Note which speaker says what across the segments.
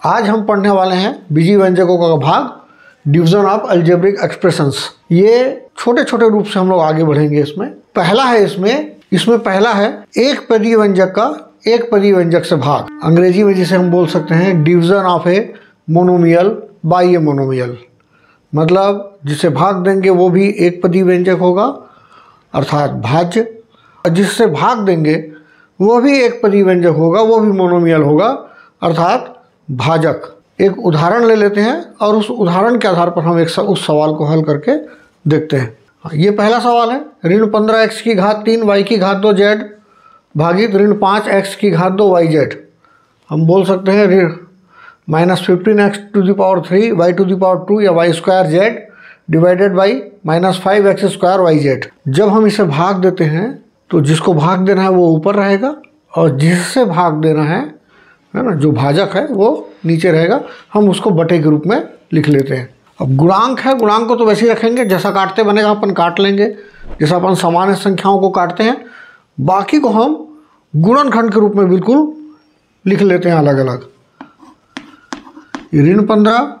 Speaker 1: आज हम पढ़ने वाले हैं बीजी व्यंजकों का भाग डिवीज़न ऑफ़ अल्जेब्रिक एक्सप्रेशंस ये छोटे छोटे रूप से हम लोग आगे बढ़ेंगे इसमें। पहला है इसमें इसमें पहला है एक पदी व्यंजक का एक पदी व्यंजक से भाग। अंग्रेज़ी में जिसे हम बोल सकते हैं division of a monomial by a monomial मतलब जिसे भाग देंगे वो भी एक पदी व्यंजक होगा, अर्थात भाज्य। और जिससे भाग देंगे वो भी एक पदी व्यंजक होगा, वो भी मोनोमियल होगा, अर्थात भाजक। एक उदाहरण ले लेते हैं और उस उदाहरण के आधार पर हम एक उस सवाल को हल करके देखते हैं। हाँ, ये पहला सवाल है ऋण पंद्रह एक्स की घात तीन वाई की घात दो जेड। भागित ऋण पाँच एक्स की घात दो वाई जेड। हम बोल सकते हैं ऋण minus fifteen x to the power three y to the power two या y square z divided by minus five x square y z. जब हम इसे भाग देते हैं तो जिसको भाग देना है वो ऊपर रहेगा और जिससे भाग देना है है ना, जो भाजक है, वो नीचे रहेगा। हम उसको बटे के रूप में लिख लेते हैं। अब गुणांक है, गुणांक को तो वैसे ही रखेंगे। जैसा काटते बनेगा अपन काट लेंगे। जैसा अपन सामान्य संख्याओं को काटते हैं, बाकी को हम गुणनखंड के रूप में बिल्कुल लिख लेते हैं अलग अलग ऋण पंद्रह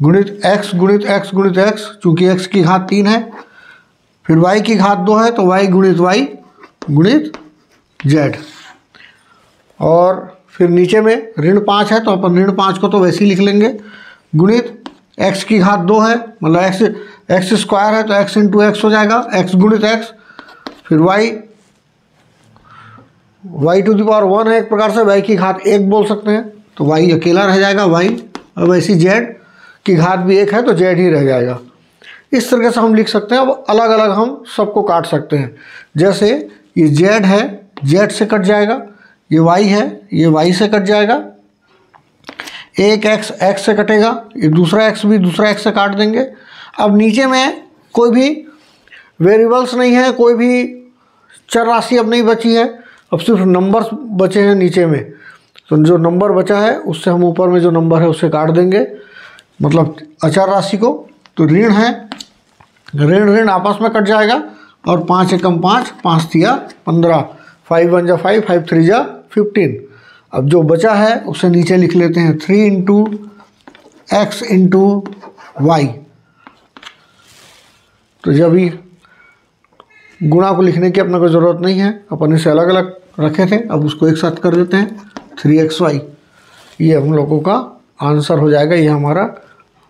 Speaker 1: गुणित एक्स गुणित एक्स गुणित एक्स चूँकि एक्स की घात तीन है, फिर वाई की घात दो है तो वाई गुणित वाई गुणित जेड और फिर नीचे में ऋण पाँच है तो अपन ऋण पाँच को तो वैसे ही लिख लेंगे। गुणित एक्स की घात दो है मतलब एक्स एक्स स्क्वायर है तो एक्स इंटू एक्स हो जाएगा। एक्स गुणित एक्स फिर y y to the power one है एक प्रकार से वाई की घात एक बोल सकते हैं। तो वाई अकेला रह जाएगा वाई और वैसी जेड की घात भी एक है तो जेड ही रह जाएगा। इस तरीके से हम लिख सकते हैं, अब अलग अलग हम सबको काट सकते हैं। जैसे ये जेड है जेड से कट जाएगा ये वाई है, ये वाई से कट जाएगा। एक एक्स एक्स से कटेगा, ये दूसरा एक्स भी दूसरा एक्स से काट देंगे। अब नीचे में कोई भी वेरिएबल्स नहीं है, कोई भी चर राशि अब नहीं बची है, अब सिर्फ़ नंबर्स बचे हैं नीचे में। तो जो नंबर बचा है, उससे हम ऊपर में जो नंबर है उससे काट देंगे। मतलब अचर राशि को तो ऋण है, ऋण ऋण आपस में कट जाएगा, और पाँच एकम पाँच पाँच दिया पंद्रह। फाइव वन जा फाइव फाइव थ्री जा फिफ्टीन अब जो बचा है, उसे नीचे लिख लेते हैं three into x into y तो जब ही गुणा को लिखने की अपने को ज़रूरत नहीं है, अपन इसे अलग अलग रखे थे, अब उसको एक साथ कर देते हैं थ्री एक्स वाई ये हम लोगों का आंसर हो जाएगा, ये हमारा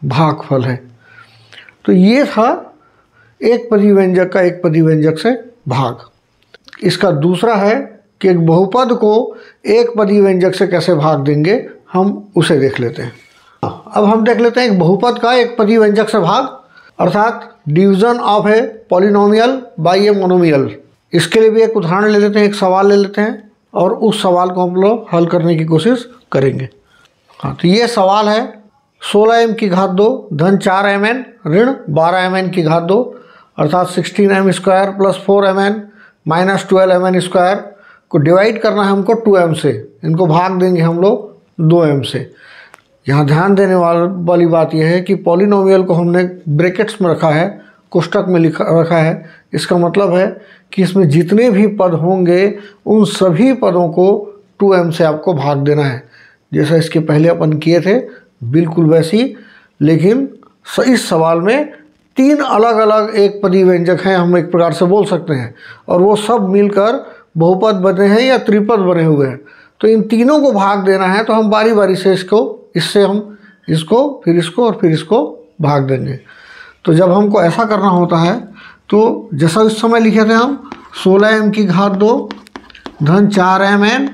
Speaker 1: भागफल है। तो ये था एक पदी व्यंजक का एक पदी व्यंजक से भाग। इसका दूसरा है कि एक बहुपद को एक पदी व्यंजक से कैसे भाग देंगे, हम उसे देख लेते हैं। अब हम देख लेते हैं एक बहुपद का एक पदी व्यंजक से भाग, अर्थात division of a polynomial by a monomial. इसके लिए भी एक उदाहरण ले लेते हैं, एक सवाल ले लेते हैं, और उस सवाल को हम लोग हल करने की कोशिश करेंगे। हाँ तो ये सवाल है, सोलह एम की घात दो, धन चार एम एन, ऋण बारह एम एन की घात दो, अर्थात sixteen m square plus four m n, minus twelve m n square को डिवाइड करना है हमको टू एम से। इनको भाग देंगे हम लोग दो एम से। यहाँ ध्यान देने वाली बात यह है कि पॉलिनोमियल को हमने ब्रैकेट्स में रखा है, कोष्टक में लिखा, रखा है। इसका मतलब है कि इसमें जितने भी पद होंगे, उन सभी पदों को टू एम से आपको भाग देना है। जैसा इसके पहले अपन किए थे, बिल्कुल वैसी। लेकिन इस सवाल में तीन अलग अलग एक पदी व्यंजक हैं, हम एक प्रकार से बोल सकते हैं। और वो सब मिलकर बहुपद बने हैं या त्रिपद बने हुए हैं। तो इन तीनों को भाग देना है तो हम बारी बारी से इसको, इससे हम इसको, फिर इसको और फिर इसको भाग देंगे। तो जब हमको ऐसा करना होता है तो जैसा उस समय लिखे थे हम, सोलह एम की घात दो, धन चार एम एन,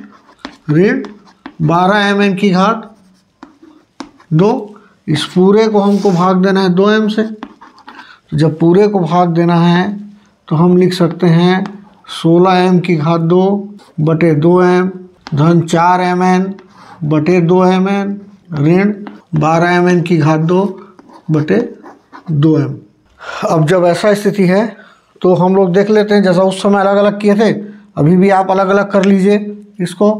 Speaker 1: ऋण बारह एम एन की घात दो, इस पूरे को हमको भाग देना है दो एम से। तो जब पूरे को भाग देना है तो हम लिख सकते हैं सोलह एम की घात दो बटे दो एम, धन चार एम एन बटे दो एम एन, ऋण बारह एम एन की घात दो बटे दो एम। अब जब ऐसा स्थिति है तो हम लोग देख लेते हैं, जैसा उस समय अलग अलग किए थे, अभी भी आप अलग अलग कर लीजिए इसको।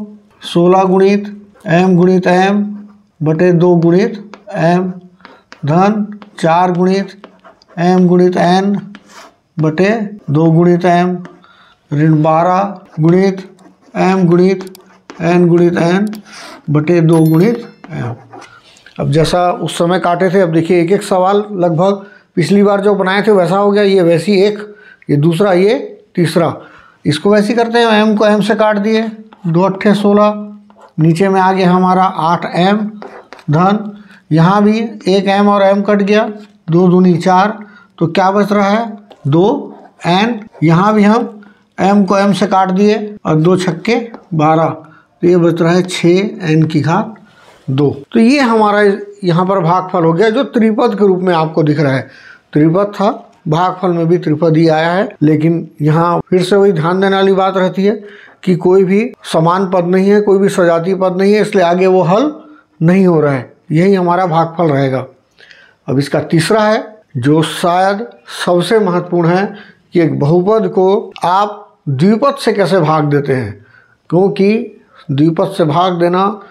Speaker 1: सोलह गुणित एम गुणित एम बटे दो गुणित एम, धन चार गुणित एम गुणित एन बटे दो गुणित एम। ऋण बारह, गुणित एम गुणित एन गुणित एन बटे दो गुणित एम। अब जैसा उस समय काटे थे, अब देखिए एक एक सवाल लगभग पिछली बार जो बनाए थे, वैसा हो गया, ये वैसी एक, ये दूसरा, ये तीसरा। इसको वैसे करते हैं, एम को एम से काट दिए, दो अट्ठे सोलह, नीचे में आ गया हमारा आठ एम, धन, यहाँ भी एक एम और एम कट गया, दो दूनी चार तो क्या बच रहा है? दो एन, यहाँ भी हम एम को एम से काट दिए और दो छक्के, बारह। तो ये बच रहा है छः एन की घात दो। तो ये हमारा यहाँ पर भागफल हो गया, जो त्रिपद के रूप में आपको दिख रहा है। त्रिपद था, भागफल में भी त्रिपद ही आया है, लेकिन यहाँ फिर से वही ध्यान देने वाली बात रहती है कि कोई भी समान पद नहीं है, कोई भी सजातीय पद नहीं है, इसलिए आगे वो हल नहीं हो रहा है। यही हमारा भागफल रहेगा। अब इसका तीसरा है, जो शायद सबसे महत्वपूर्ण है कि एक बहुपद को आप द्विपद से कैसे भाग देते हैं? क्योंकि द्विपद से भाग देना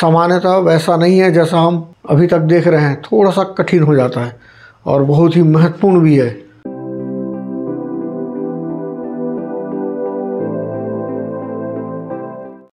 Speaker 1: सामान्यतः वैसा नहीं है जैसा हम अभी तक देख रहे हैं। थोड़ा सा कठिन हो जाता है और बहुत ही महत्वपूर्ण भी है।